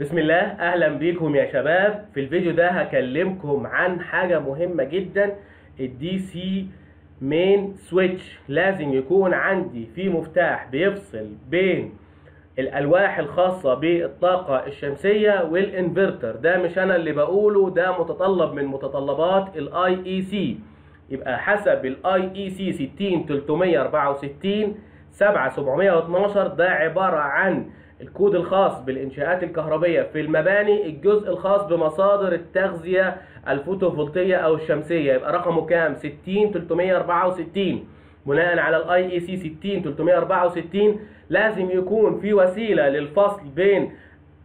بسم الله أهلا بيكم يا شباب. في الفيديو ده هكلمكم عن حاجة مهمة جدا ال DC main switch لازم يكون عندي في مفتاح بيفصل بين الألواح الخاصة بالطاقة الشمسية والإنفرتر. ده مش أنا اللي بقوله ده متطلب من متطلبات ال IEC يبقى حسب ال IEC 60 364 7712 ده عبارة عن الكود الخاص بالإنشاءات الكهربية في المباني الجزء الخاص بمصادر التغذية الفوتوفولتية أو الشمسية. يبقى رقمه كام؟ 60 364 بناء على ال IEC 60 364 لازم يكون في وسيلة للفصل بين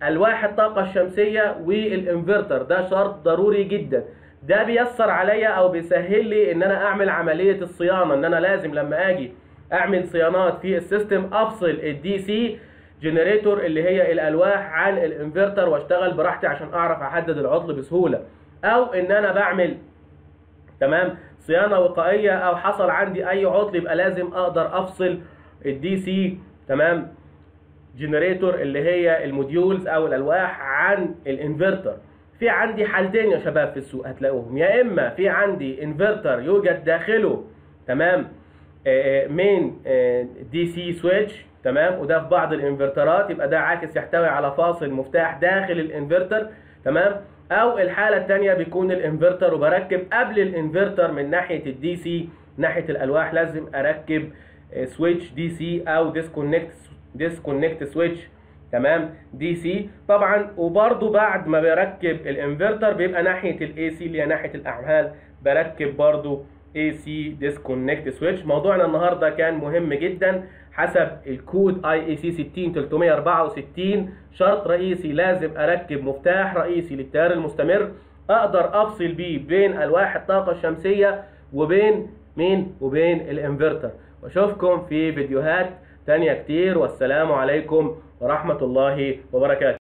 ألواح الطاقة الشمسية والإنفرتر. ده شرط ضروري جدا. ده بيسر عليا أو بيسهل لي إن أنا أعمل عملية الصيانة إن أنا لازم لما أجي أعمل صيانات في ال system أفصل ال DC generator اللي هي الألواح عن الإنفرتر واشتغل براحتي عشان أعرف أحدد العطل بسهولة. أو إن أنا بعمل تمام صيانة وقائية أو حصل عندي أي عطل يبقى لازم أقدر أفصل ال DC تمام generator اللي هي ال modules أو الألواح عن الإنفرتر. في عندي حالتين يا شباب في السوق هتلاقوهم. يا إما في عندي إنفرتر يوجد داخله تمام main DC switch تمام؟ وده في بعض الانفرترات يبقى ده عاكس يحتوي على فاصل مفتاح داخل الانفرتر تمام؟ أو الحالة الثانية بيكون الانفرتر وبركب قبل الانفرتر من ناحية ال DC ناحية الألواح لازم أركب switch DC أو disconnect disconnect switch تمام؟ DC طبعا وبرده بعد ما بركب الانفرتر بيبقى ناحية ال AC اللي هي ناحية الأعمال بركب برده AC disconnect switch موضوعنا النهارده كان مهم جدا حسب الكود IEC 60 364 شرط رئيسي لازم أركب مفتاح رئيسي للتيار المستمر. أقدر أفصل بيه بين ألواح الطاقة الشمسية وبين مين؟ وبين الإنفرتر. وأشوفكم في فيديوهات تانية كتير. والسلام عليكم ورحمة الله وبركاته.